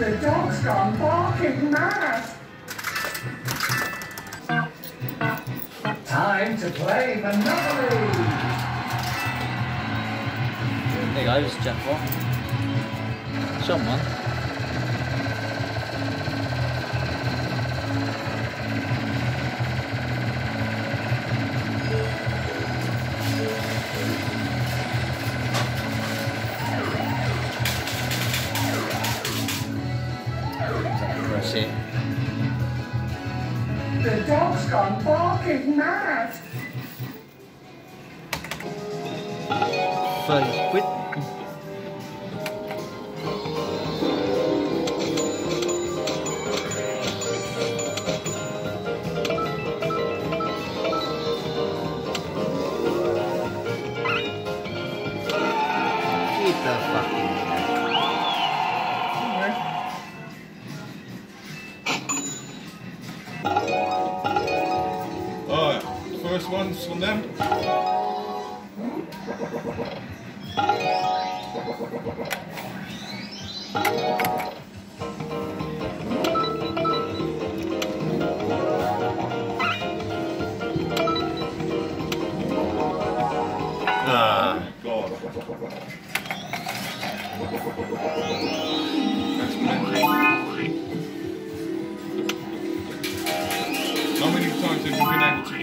The dog's gone barking mad. Time to play Monopoly. There goes jackpot. Someone. It. The dog's gone barking mad. 30 quid. Get the fucking first one's from them. Ah, God.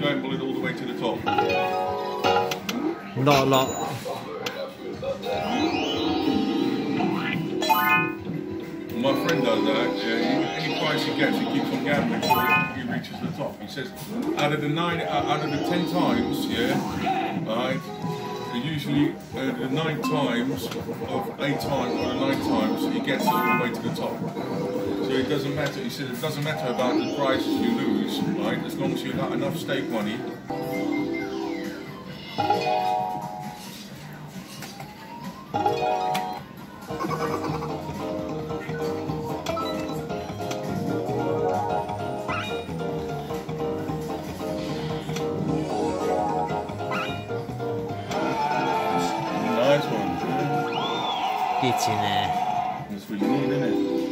Been able to it all the way to the top? Not a lot. My friend does that. Yeah, any price he gets, he keeps on gambling until he he reaches the top. He says, out of the nine, uh, out of the ten times, yeah, right, usually uh, the nine times of eight times or the nine times, he gets all the way to the top. So it doesn't matter. He said it doesn't matter about the prices you lose, right? As long as you got enough stake money. gets in there.